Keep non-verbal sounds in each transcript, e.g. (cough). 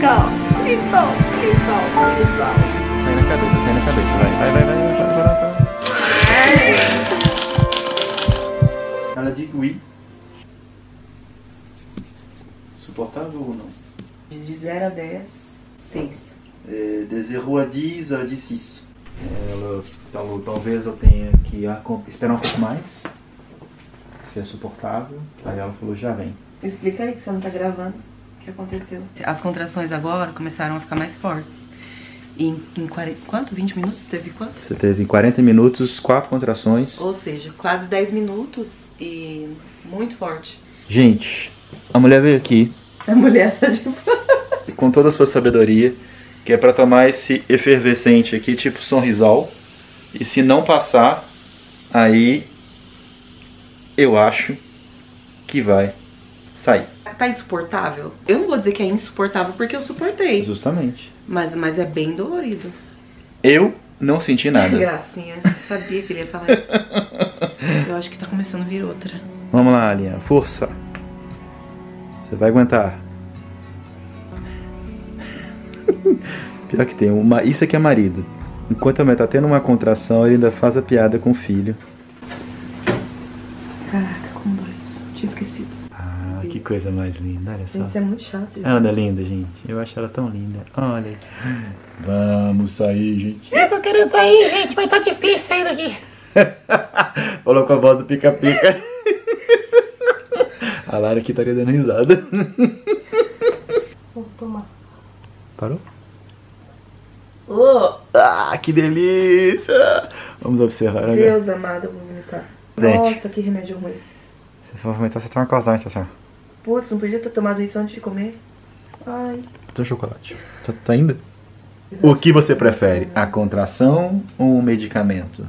Então, então, então, então. Sai na cabeça, sai na cabeça. Vai, vai, vai, vai, vai, vai, vai, vai. Ela diz oui. Suportável ou não? De 0 a 10, 6. É, de 0 a 10, ela diz 6. Ela falou, talvez eu tenha que esperar um pouco mais. Se é suportável. Aí ela falou, já vem. Explica aí que você não tá gravando. O que aconteceu? As contrações agora começaram a ficar mais fortes. E em, em 40, quanto? 20 minutos? Teve quanto? Você teve 40 minutos, 4 contrações. Ou seja, quase 10 minutos e muito forte. Gente, a mulher veio aqui A mulher tá de (laughs) com toda a sua sabedoria, que é pra tomar esse efervescente aqui, tipo sonrisol. E se não passar, aí eu acho que vai sair. Tá insuportável? Eu não vou dizer que é insuportável porque eu suportei. Justamente. Mas, mas é bem dolorido. Eu não senti (laughs) nada. Gracinha. Sabia que ele ia falar isso. (laughs) Eu acho que tá começando a vir outra. Vamos lá, Alinha. Força. Você vai aguentar. (laughs) Pior que tem. Uma... Isso aqui é marido. Enquanto a mulher tá tendo uma contração, ele ainda faz a piada com o filho. Caraca, coisa mais linda. Olha só. Isso é muito chato. gente. Ela é linda, gente. Eu acho ela tão linda. Olha. Vamos sair, gente. Eu tô querendo sair, gente, mas tá difícil sair daqui. Falou (laughs) com a voz do pica-pica. a Lara aqui tá dando risada. Vou tomar. Parou? Ô, Ah, que delícia! Vamos observar agora. Deus amado, eu vou vomitar. Gente. Nossa, que remédio ruim. Se for vomitar, você toma calzante, assim. Putz, não podia ter tomado isso antes de comer? Ai. Teu chocolate. Tá, tá ainda? O que você prefere? A contração ou o medicamento?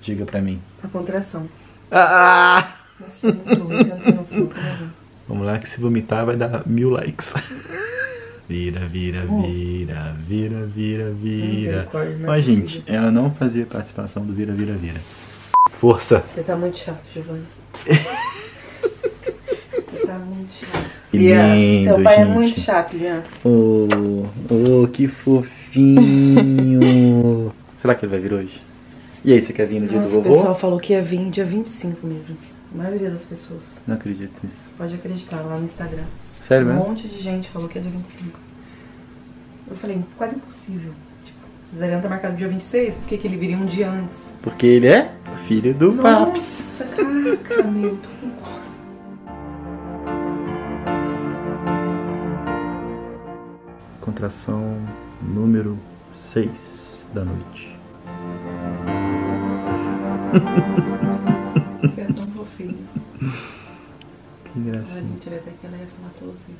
Diga pra mim. A contração. Ah! Nossa, é muito ruim, você não tem noção. tá? Vamos lá que se vomitar vai dar mil likes. (laughs) Vira, vira, vira, vira, vira, vira. É Mas, gente, ela não fazia participação do vira, vira, vira. Força. Você tá muito chato, Giovanni. (laughs) Muito chato. Que Lian, lindo, seu pai é gente. muito chato, Lian. Oh, oh, que fofinho. (laughs) Será que ele vai vir hoje? E aí, você quer vir no dia Nossa, do o vovô? pessoal falou que ia vir dia 25 mesmo. A maioria das pessoas. Não acredito nisso. Pode acreditar lá no Instagram. Sério um mesmo? monte de gente falou que é dia 25. Eu falei, quase impossível. Tipo, Cesariano tá marcado dia 26, por que, que ele viria um dia antes? Porque ele é filho do Paps. Nossa, caraca, meu. Tô com Contração número 6 da noite. (laughs) Você é tão fofinho. Que Se a gracinha. gente tivesse aqui, ela ia falar pra você.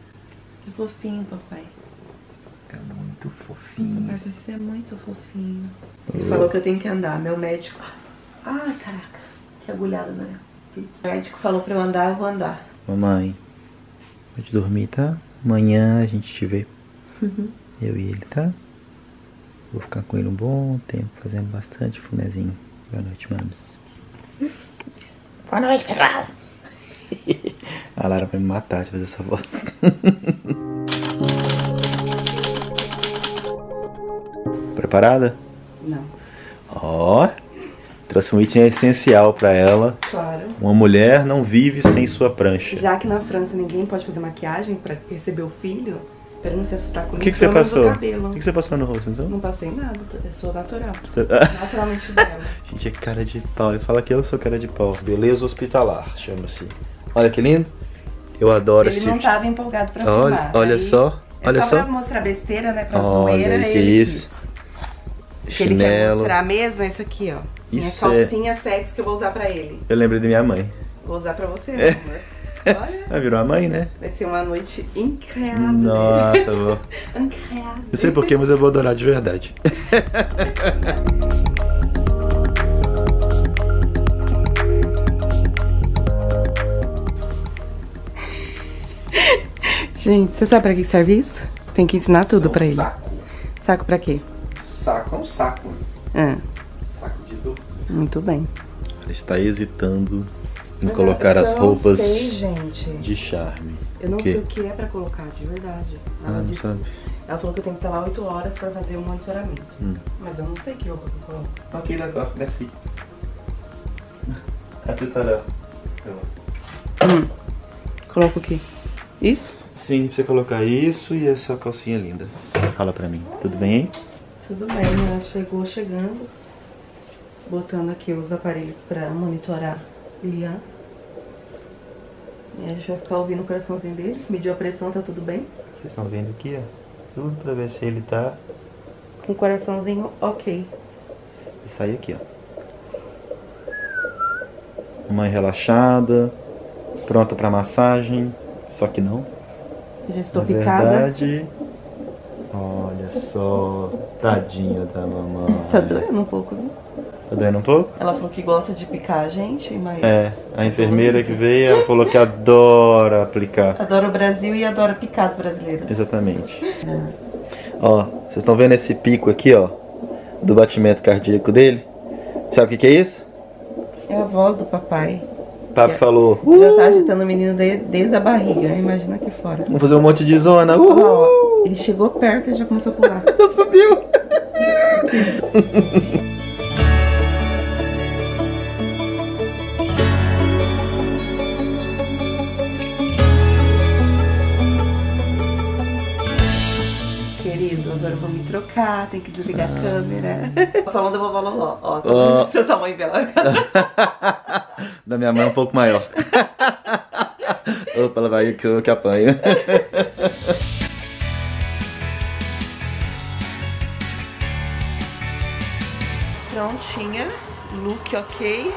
Que fofinho, papai. É muito fofinho. Papai, você é muito fofinho. Ele falou que eu tenho que andar. Meu médico. Ai, caraca. Que agulhada, né? O médico falou pra eu andar, eu vou andar. Mamãe, pode dormir, tá? Amanhã a gente te vê. Eu e ele, tá? Vou ficar com ele um bom tempo, fazendo bastante funezinho. Boa noite, mames. Boa noite, pessoal. (laughs) A Lara vai me matar de fazer essa voz. (laughs) Preparada? Não. Ó, trouxe um item essencial pra ela. Claro. Uma mulher não vive sem sua prancha. Já que na França ninguém pode fazer maquiagem pra receber o filho, pra ele não se assustar comigo, O que, que você passou? O que, que você passou no rosto, então? Não passei nada, eu sou natural. Você- (laughs) Naturalmente bela. Gente, é cara de pau. Ele fala que eu sou cara de pau. Beleza hospitalar, chama-se. Olha que lindo. Eu adoro Ele esse não tipo de... tava empolgado pra Olha, filmar. olha Aí, só. É Olha só, só. pra mostrar besteira, né? Pra Olha, zoeira, que ele isso. quis. O que ele quer Chinelo. mostrar mesmo é isso aqui, ó. Isso Minha é- calcinha sexy que eu vou usar pra ele. Eu lembrei da minha mãe. Vou usar pra você, É. amor. Olha, Ela virou a mãe, né? vai ser uma noite incrível. Nossa, vou. (laughs) Incrível. Eu sei porquê, mas eu vou adorar de verdade. Gente, você sabe pra que serve isso? Tem que ensinar tudo pra ele. Saco. Saco pra quê? Saco é um saco. Ah, Saco de dor. muito bem. Ela está hesitando em Mas colocar as não roupas sei, gente. de charme. Eu não sei o que é pra colocar, de verdade. Ah, Ela, não disse- sabe? ela falou que eu tenho que estar lá 8 horas pra fazer o monitoramento. Hum. Mas eu não sei que roupa que eu coloco. Ok, d'accord, merci. A tout à l'heure. Coloco o quê? Isso? Sim, você colocar isso e essa calcinha linda. Fala pra mim, tudo bem? Tudo bem, ela chegou chegando. Botando aqui os aparelhos pra monitorar Lian. E a gente vai ficar ouvindo o coraçãozinho dele. Mediu a pressão, tá tudo bem. Vocês estão vendo aqui, ó? Tudo pra ver se ele tá. Com o coraçãozinho ok. E sair aqui, ó. Mãe relaxada, pronta pra massagem. Só que não. Já estou Na picada. Verdade, olha só, tadinha da mamãe. Tá doendo um pouco, né? Tá doendo um pouco? Ela falou que gosta de picar a gente, mas. É, a enfermeira que veio, ela falou que adora aplicar. Adora o Brasil e adora picar as brasileiras. Exatamente. Ó, vocês estão vendo esse pico aqui, ó, do batimento cardíaco dele? Sabe o que, que é isso? É a voz do papai. O papo É. falou, Já tá agitando o menino de- desde a barriga. Imagina aqui fora. vamos fazer um monte de zona. Olha lá, ó. Uhul! Ele chegou perto e já começou a pular. (laughs) Subiu! (laughs) Querido, agora eu vou me trocar, tem que desligar a câmera. O salão da vovó Loló. Ó, Ó. (laughs) se sua mãe vê ela. (laughs) da minha mãe é um pouco maior. (laughs) Opa, ela vai que eu que apanho. Prontinha. Look ok.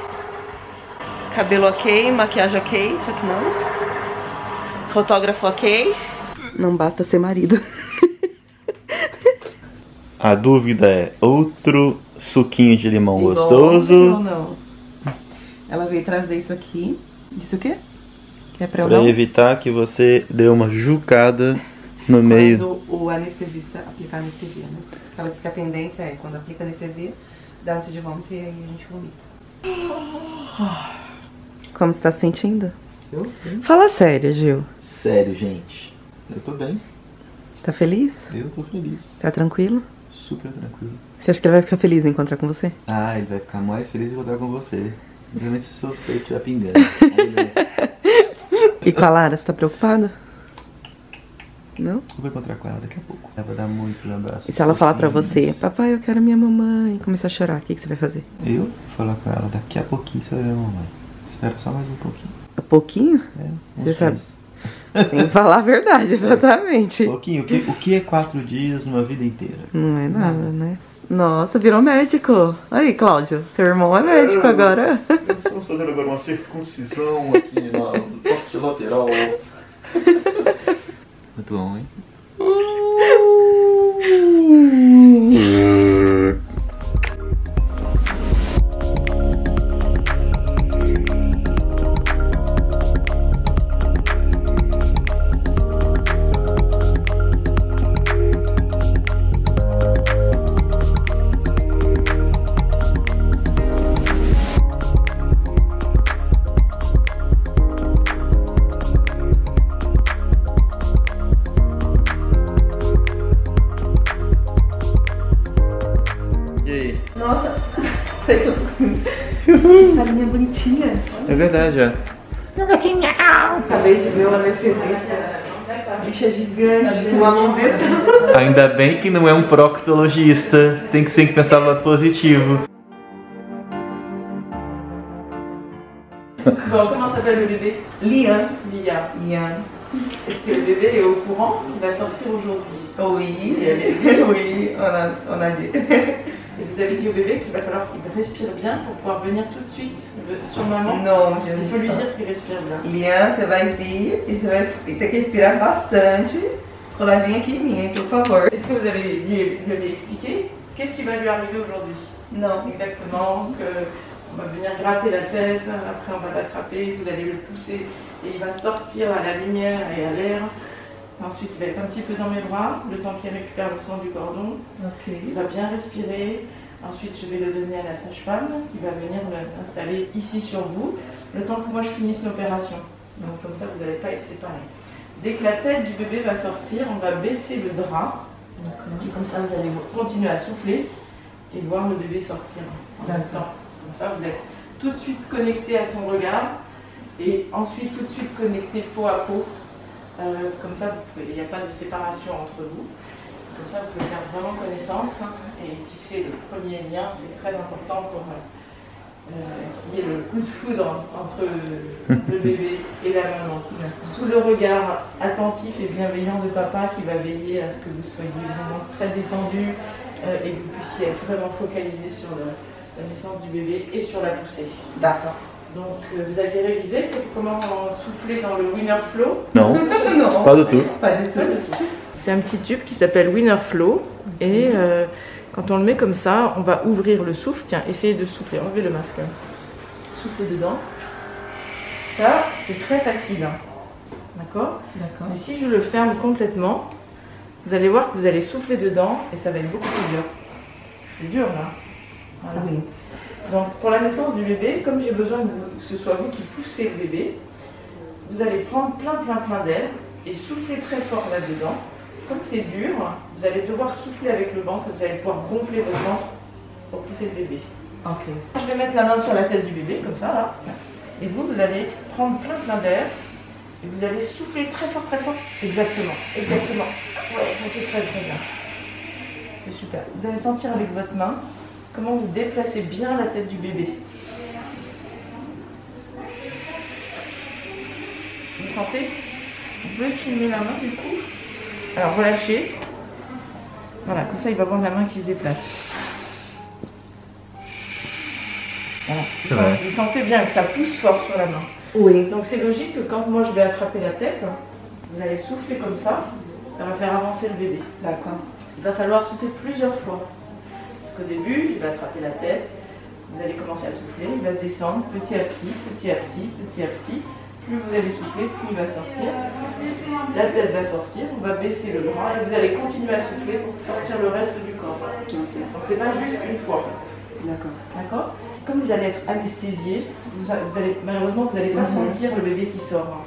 Cabelo ok, maquiagem ok, só que não. Fotógrafo ok. Não basta ser marido. A dúvida é, outro suquinho de limão Igual gostoso ou não? Ela veio trazer isso aqui. Disse o quê? Que é pra eu pra não? evitar que você dê uma jucada no meio. Quando o anestesista aplicar anestesia, né? Ela disse que a tendência é, quando aplica anestesia, dá ânsia de vômito e aí a gente vomita. Como você tá se sentindo? Eu? Fala sério, Gil. Sério, gente. Eu tô bem. Tá feliz? Eu tô feliz. Tá tranquilo? Super tranquilo. Você acha que ele vai ficar feliz em encontrar com você? Ah, ele vai ficar mais feliz de encontrar com você. Principalmente se seus peitos estiver pingando. Vai- (laughs) E com a Lara, você tá preocupado? Não? Eu vou encontrar com ela daqui a pouco. Ela vai dar muitos abraços. E se ela falar pra você, papai, eu quero minha mamãe, e começar a chorar, o que, que você vai fazer? Eu vou falar com ela daqui a pouquinho você vai ver a mamãe. Espera só mais um pouquinho. Um pouquinho? É, Você uns sabe. Sem falar a verdade, (laughs) exatamente. Pouquinho. O que, o que é quatro dias numa vida inteira? Não é nada, né? Nossa, virou médico. Aí, Cláudio, seu irmão é médico agora. Estamos fazendo agora uma circuncisão aqui na parte lateral. Muito bom, hein? (laughs) que não é um proctologista. Tem que sempre pensar no lado positivo. Bon, comment s'appelle le bébé Lian. Lia. Lian. Est-ce que le bébé est au courant qu'il va sortir aujourd'hui Oui, oui, on a, on a dit. Et vous avez dit au bébé qu'il va falloir qu'il respire bien pour pouvoir venir tout de suite euh, sur maman Não, je Il faut lui dire qu'il respire bien. Lian, você vai vir e você vai ter que respirar bastante. Coladinha aqui em mim, hein, por favor. Est-ce que vous avez lui, lui avez expliqué? Qu'est-ce qui va lui arriver aujourd'hui? Não. Exactement, que on va venir gratter la tête, après on va l'attraper, vous allez le pousser et il va sortir à la lumière et à l'air. Ensuite, il va être un petit peu dans mes bras, le temps qu'il récupère le sang du cordon. Ok. Il va bien respirer. Ensuite, je vais le donner à la sage-femme qui va venir l'installer ici sur vous. le temps que moi je finisse l'opération. Donc comme ça, vous n'allez pas être séparés. Dès que la tête du bébé va sortir, on va baisser le drap. Et comme ça, vous allez continuer à souffler et voir le bébé sortir en même temps. Comme ça, vous êtes tout de suite connecté à son regard et ensuite tout de suite connecté peau à peau. Euh, comme ça, il n'y a pas de séparation entre vous. Comme ça, vous pouvez faire vraiment connaissance et tisser le premier lien. C'est très important pour euh, y ait le coup de foudre entre le bébé et la maman. Sous le regard attentif et bienveillant de papa qui va veiller à ce que vous soyez vraiment très détendu euh, et que vous puissiez être vraiment focalisé sur le- la naissance du bébé et sur la poussée. D'accord. Donc, euh, vous aviez révisé pour comment souffler dans le winner flow (laughs) Non, non, pas du tout. pas du tout. C'est un petit tube qui s'appelle Winner Flow et euh, quand on le met comme ça, on va ouvrir le souffle. Tiens, essayez de souffler, enlevez le masque. Soufflez dedans. Ça, c'est très facile. hein. D'accord? D'accord. Mais si je le ferme complètement, vous allez voir que vous allez souffler dedans et ça va être beaucoup plus dur. C'est dur là. Voilà. Oui. Donc pour la naissance du bébé, comme j'ai besoin que ce soit vous qui poussez le bébé, vous allez prendre plein plein plein d'air et souffler très fort là-dedans. Comme c'est dur, vous allez devoir souffler avec le ventre et vous allez pouvoir gonfler votre ventre pour pousser le bébé. Ok. Je vais mettre la main sur la tête du bébé, comme ça là. Et vous, vous allez prendre plein plein d'air et vous allez souffler très fort, très fort. Exactement, exactement. Ouais, ça c'est très très bien. C'est super. Vous allez sentir avec votre main comment vous déplacez bien la tête du bébé. Vous sentez? Vous pouvez filmer la main du coup? Alors relâchez. Voilà, comme ça il va voir la main qui se déplace. Voilà. Vous, Ouais. sentez, vous sentez bien que ça pousse fort sur la main. Oui. Donc c'est logique que quand moi je vais attraper la tête, vous allez souffler comme ça, ça va faire avancer le bébé. D'accord. Il va falloir souffler plusieurs fois. Parce qu'au début, je vais attraper la tête, vous allez commencer à souffler, il va descendre petit à petit, petit à petit, petit à petit. Plus vous allez souffler, plus il va sortir. La tête va sortir, on va baisser le bras et vous allez continuer à souffler pour sortir le reste du corps. Donc c'est pas juste une fois. D'accord. D'accord? Comme vous allez être anesthésié, vous, allez, malheureusement, vous n'allez pas Mhm. sentir le bébé qui sort.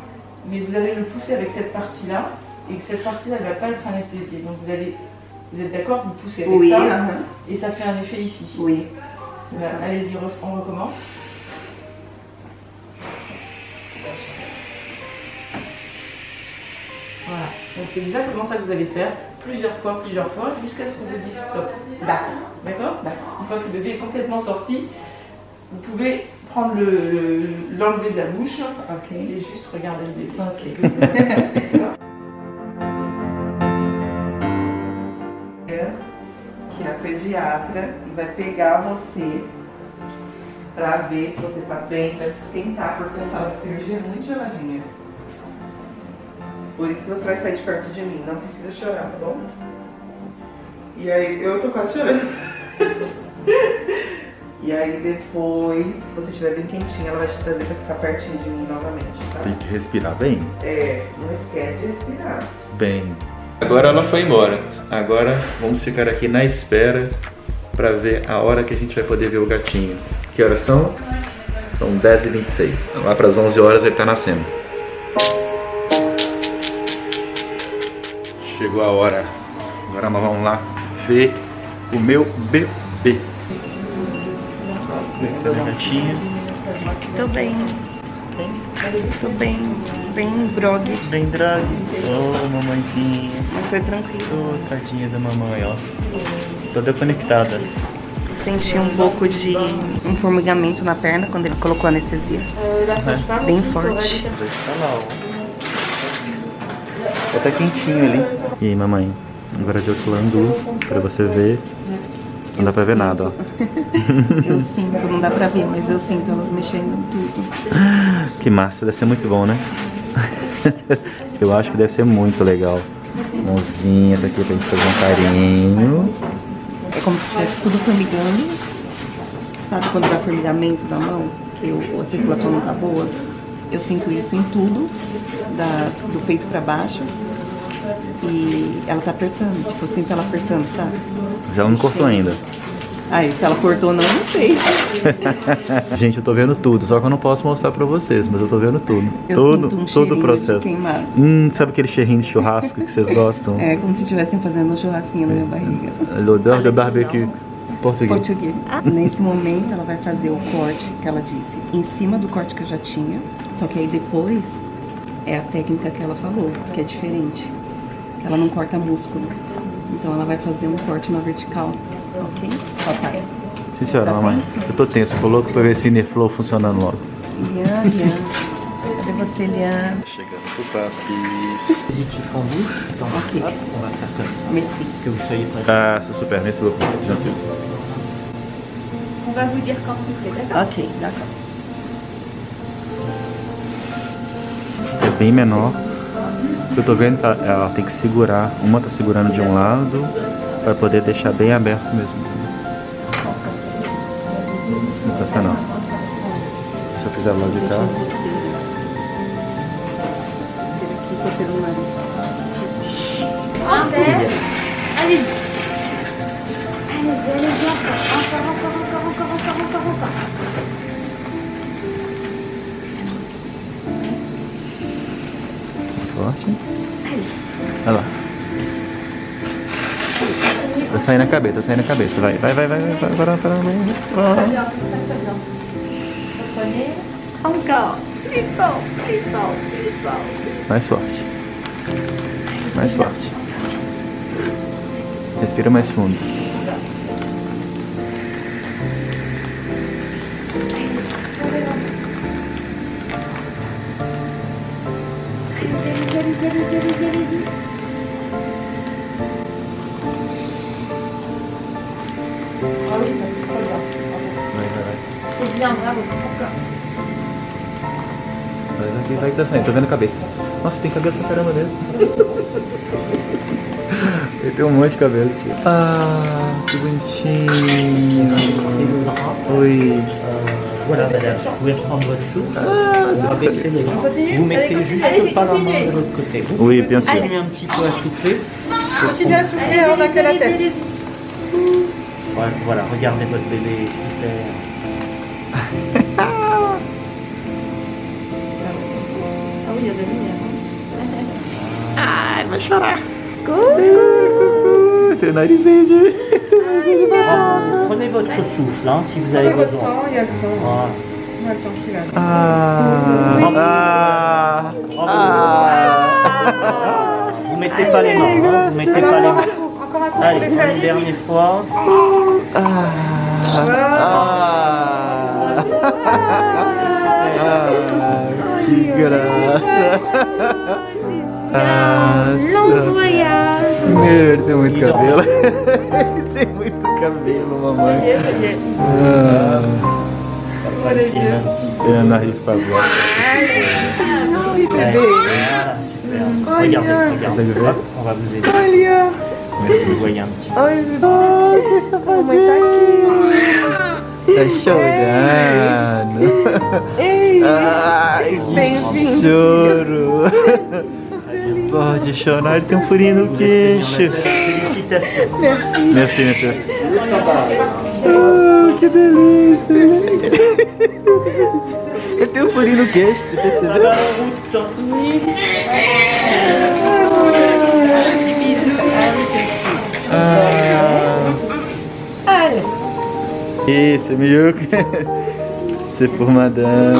Mais vous allez le pousser avec cette partie-là, et que cette partie-là ne va pas être anesthésiée. Donc vous allez, vous êtes d'accord Vous poussez avec Oui. ça, uh-huh. et ça fait un effet ici. Oui. Voilà, Allez-y, on recommence. Voilà, donc c'est exactement ça que vous allez faire, plusieurs fois, plusieurs fois, jusqu'à ce qu'on vous dise stop. D'accord. D'accord. Une fois que le bébé est complètement sorti, vous pouvez prendre le- le- l'enlever de la bouche et juste regarder le bébé. Ok. Parce que- (laughs) que a pediatra vai pegar você pra ver se você tá bem, vai te esquentar, porque a sala de cirurgia é muito geladinha. Por isso que você vai sair de perto de mim, não precisa chorar, tá bom? E aí, eu tô quase chorando. (laughs) e aí depois, se você estiver bem quentinha, ela vai te trazer pra ficar pertinho de mim novamente, tá? Tem que respirar bem. É, não esquece de respirar. Bem. Agora ela foi embora. Agora vamos ficar aqui na espera para ver a hora que a gente vai poder ver o gatinho. Que horas são? São 10h26. Lá para as 11 horas ele tá nascendo. Chegou a hora. Agora nós vamos lá ver o meu bebê. Tá minha gatinha. Tô bem. Tô bem, bem grog, Bem drag. Ô, mamãezinha. mas foi tranquilo. Ô, tadinha da mamãe, ó. Toda conectada. Senti um pouco de um formigamento na perna quando ele colocou a anestesia. Bem forte. Já tá quentinho ali. E aí, mamãe? Agora de outro ângulo, pra você ver. Não dá pra ver nada, ó. (laughs) Eu sinto, não dá pra ver, mas eu sinto elas mexendo em tudo. Que massa, deve ser muito bom, né? (laughs) Eu acho que deve ser muito legal. Mãozinha tá aqui pra gente fazer um carinho. É como se estivesse tudo formigando. Sabe quando dá formigamento na mão? Que o- a circulação não tá boa? Eu sinto isso em tudo, da- do peito pra baixo. E ela tá apertando, tipo, eu sinto ela apertando, sabe? Já não cortou ainda. Aí, se ela cortou ou não, eu não sei. (laughs) Gente, eu tô vendo tudo, só que eu não posso mostrar pra vocês, mas eu tô vendo tudo. Eu todo, sinto um todo o processo. de queimado. Hum, sabe aquele cheirinho de churrasco que vocês gostam? É como se estivessem fazendo um churrasquinho na minha barriga. L'odeur de barbecue português. Português. Nesse momento, ela vai fazer o corte que ela disse em cima do corte que eu já tinha. Só que aí depois é a técnica que ela falou, que é diferente. Que ela não corta músculo. Então ela vai fazer um corte na vertical. Ok? Papai. Sim, senhora, Tá mamãe. tenso? Eu tô tenso, tô louco pra ver esse Neflow funcionando logo. Lian, Lian. Cadê você, Lian? Chegando pro papis. Positif en bouche. Donc, Ok. hop, on va faire comme ça. Merci. Que vous soyez prêts. Ah, c'est super, merci beaucoup, gentil. On va vous dire quand souffler, d'accord Ok, d'accord. É bem menor. Eu tô vendo que ela, ela tem que segurar. Uma tá segurando de um lado pra poder deixar bem aberto mesmo. Sensacional. Se eu fizer lado de cá. Saindo na cabeça, saindo na cabeça. Vai, vai, vai, vai, vai, vai, vai, vai. Mais forte. Mais forte. Respira mais fundo. Zero, zero. Vai. (laughs) C'est bien, bravo. Encore. Vai daqui, vai que tá saindo. Tô vendo a cabeça. Nossa, tem cabelo pra caramba mesmo. Ele tem um monte de cabelo, tio. Ah, que bonitinho. C'est le bras. Oi. Euh, voilà, madame. Vous pouvez reprendre votre souffle. Ah, les bras. Vous mettez juste pas la main continuez. de l'autre côté. Vous Oui, bien sûr. continuer un petit peu à souffler. Continuez à souffler, on n'a que la tête. Voilà, voilà, regardez votre bébé. Super. Ah oui, il y a des lumières. Cucu, Tem o narizinho de. narizinho de Prenez- Prenez votre souffle hein, si vous avez Prenez votre besoin. temps, il y a le temps. Voilà. On a le temps qu'il a. Ah, ah, ah. Vous mettez pas les mains, hein, vous mettez pas les mains. Encore un coup pour Allez, une dernière fois. Ah, ah, ah, que graça. Long voyage. Meu, tem muito cabelo. (laughs) tem muito cabelo, mamãe. Ah. Tirando a rifa agora. Ai, bebê. Olha! Olha! Olha! Oi, meu Deus, que safadinho! Mamãe tá aqui! Tá chorando. Ei, Ai, que bem-vindo. choro. Pode chorar, ele tem um furinho no queixo. Merci, monsieur. Ah, que delícia. Ele tem um furinho no queixo, você percebeu? Ah, Isso, Miyuko. Você por madame.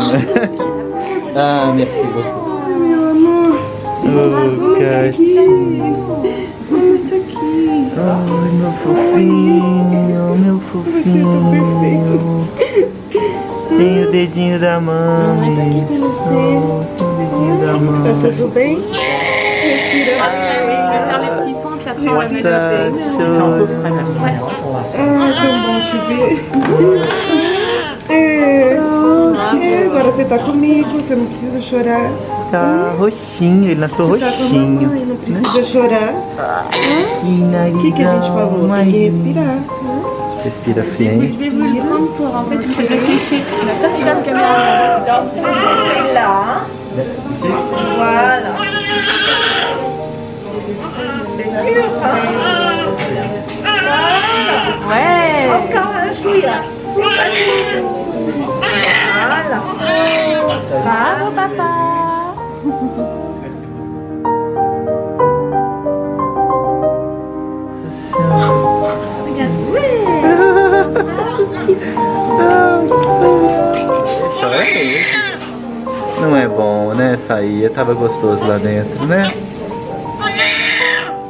Ah, minha filha. Ai, meu amor. Lucas. Cati. Muito aqui. Ai, meu fofinho, meu fofinho. Você é tão perfeito. Tem o dedinho da mãe. Mamãe tá aqui com você. Tem o dedinho da mãe. Tá tudo bem? Respirando. Ah, ah, tá chorando. Ah, é tão bom te ver. (laughs) É, é, agora você tá comigo, você não precisa chorar. Tá hum? roxinho, ele nasceu você tá roxinho. Tá mamãe, não né? precisa né? chorar. O hum? que, que, a gente falou? Tem que respirar. Né? Respira frente. Voilà. C'est dur, hein Ouais. Voilà. Bravo, papa. Regarde. Não é bom, né, sair? Tava gostoso lá dentro, né?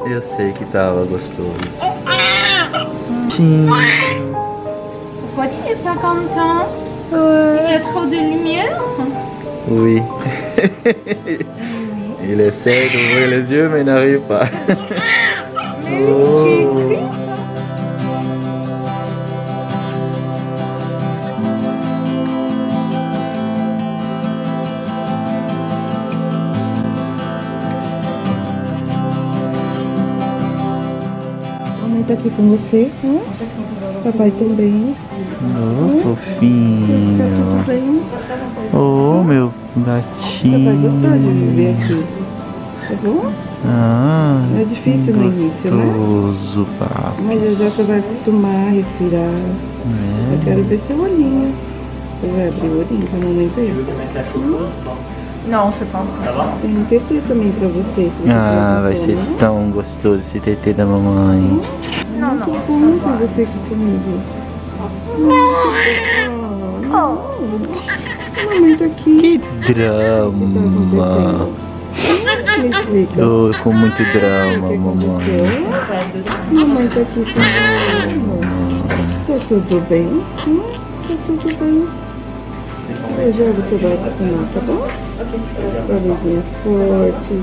Eu sei que tava gostoso. Pourquoi tu n'es pas content Il y a trop de lumière Oui. (laughs) Il essaie d'ouvrir les yeux, mais il n'arrive pas. Oh. Mamãe tá aqui com você, né? Papai também. Oh, Tá fofinho. tudo bem? Oh, meu Você vai gostar de viver gatinho. aqui. Tá bom? Ah, É difícil no início, né? gostoso, papo. Mas já você vai acostumar a respirar. Eu É. quero ver seu olhinho. Você vai abrir o olhinho pra mamãe ver? Non, je pense que ça. Tem um TT também pra você, se você Ah, vai ser né? tão gostoso esse TT da mamãe. Non, Que bom ter você aqui comigo. Oh, a mamãe tá aqui. Que drama. Tô com muito drama, que mamãe. Mamãe tá aqui comigo. Tá tudo bem? Hum? Tá tudo bem. Já já você vai acostumar, tá bom? Com a luzinha forte,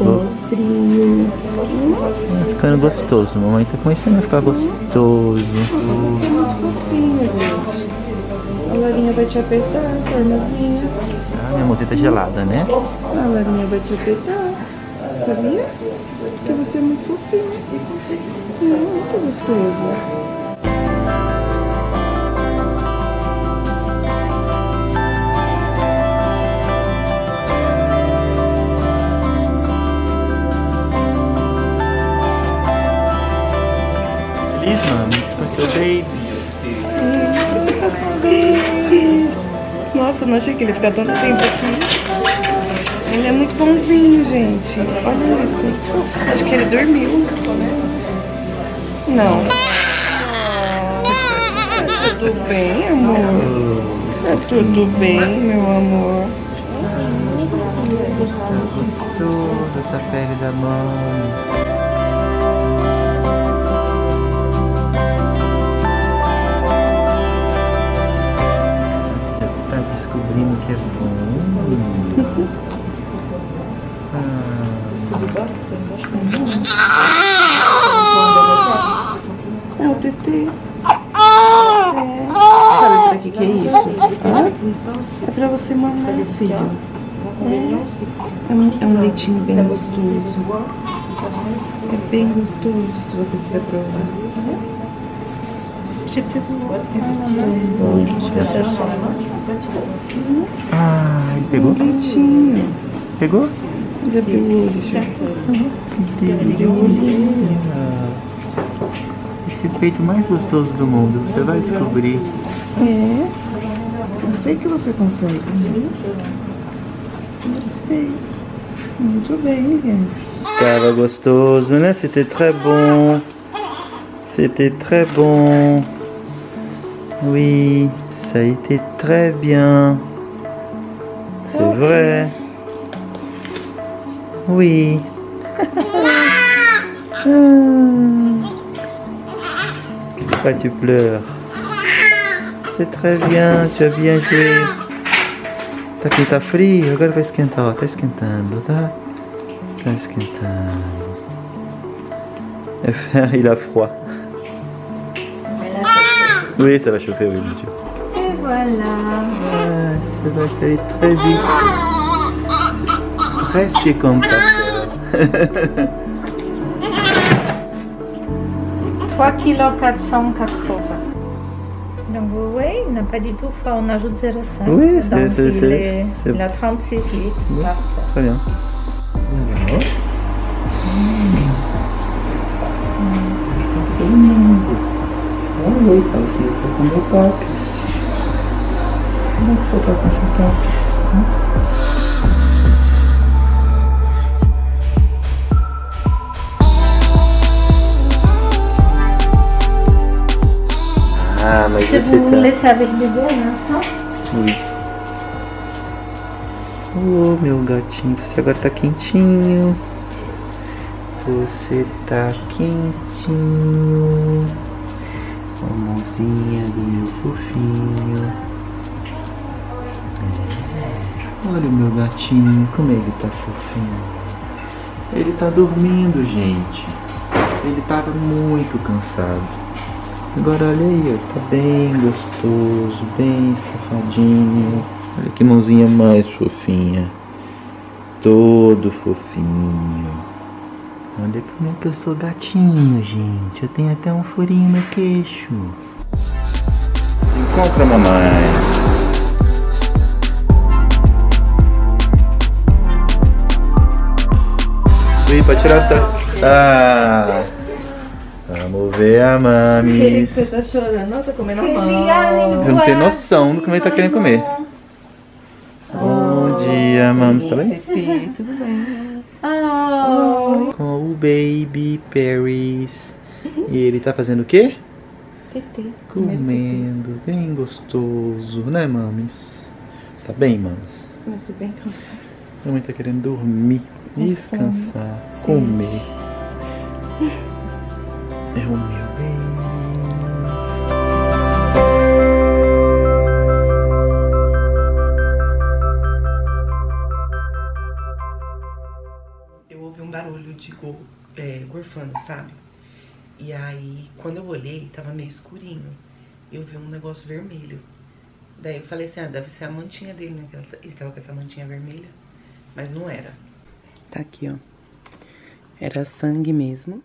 o frio. Ficando gostoso, mamãe tá começando a ficar gostoso. Você é muito fofinha, gente. A Larinha vai te apertar, sua irmãzinha. Ah, minha mãozinha tá gelada, né? A Larinha vai te apertar. Sabia? Porque você é muito fofinho. É muito gostoso. Feliz, mano? Isso vai ser o babies. Nossa, eu não achei que ele ia ficar tanto tempo aqui. Ele é muito bonzinho, gente. Olha isso. Acho que ele dormiu. Não. Tá tudo bem, amor? Tá tudo bem, meu amor? Gostoso essa pele da mãe. Gostoso. É bem gostoso se você quiser provar. É tão bom. Ah, pegou? Leitinho. Pegou? Ele abriu o olho. Esse peito mais gostoso do mundo, você vai descobrir. É. Eu sei que você consegue. Eu sei. Muito bem, gente. Tava gostoso, né? C'était très bon. C'était très bon. Oui, ça a été très bien. C'est vrai. Oui. (laughs) Pourquoi tu pleures? C'est très bien, tu as bien joué. Tá aqui, tá frio, agora vai esquentar, ó, tá esquentando, tá? Tá esquentando. (laughs) Il a froid. Oui, ça va chauffer, oui, bien sûr. Et voilà. Ah, ça va aller très vite. Presque comme sœur. 3 kg 480. N'a pas du tout froid, on ajoute 0,5. Oui, c'est- il, a 36 litres. Oui. Parfait. Très bien. Alors. Oi, fala assim, eu tô com meu papis. Como é que você tá com seu papis? hum? Ah, mas Je você tá... bébé un instant. Oi. Ô, meu gatinho, você agora tá quentinho. Você tá quentinho. Com a mãozinha do meu fofinho. É. Olha o meu gatinho, como ele tá fofinho. Ele tá dormindo, gente. Ele tava muito cansado. Agora olha aí, ó, tá bem gostoso, bem safadinho. Olha que mãozinha mais fofinha. Todo fofinho. Olha como é que eu sou gatinho, gente. Eu tenho até um furinho no queixo. Encontra a mamãe. Ui, pode tirar essa. Ah! Vamos ver a mamis. (laughs) Você tá chorando? Não, tá comendo a mão. Eu não tenho noção do que ele tá querendo comer. Bom dia, mamis, tá bem? Tudo bem. Oh, Com o Baby Paris. E ele tá fazendo o quê? Tetê. Comendo, bem gostoso, né, mamis? Você tá bem, mamis? Mas tô bem cansada. Minha mãe tá querendo dormir, descansar, comer. É o meu bem. eu ouvi um barulho de go, é, gorfando, sabe? E aí, quando eu olhei, tava meio escurinho. Eu vi um negócio vermelho. Daí eu falei assim, ah, deve ser a mantinha dele, né? Ele tava com essa mantinha vermelha. Mas não era. Tá aqui, ó. Era sangue mesmo.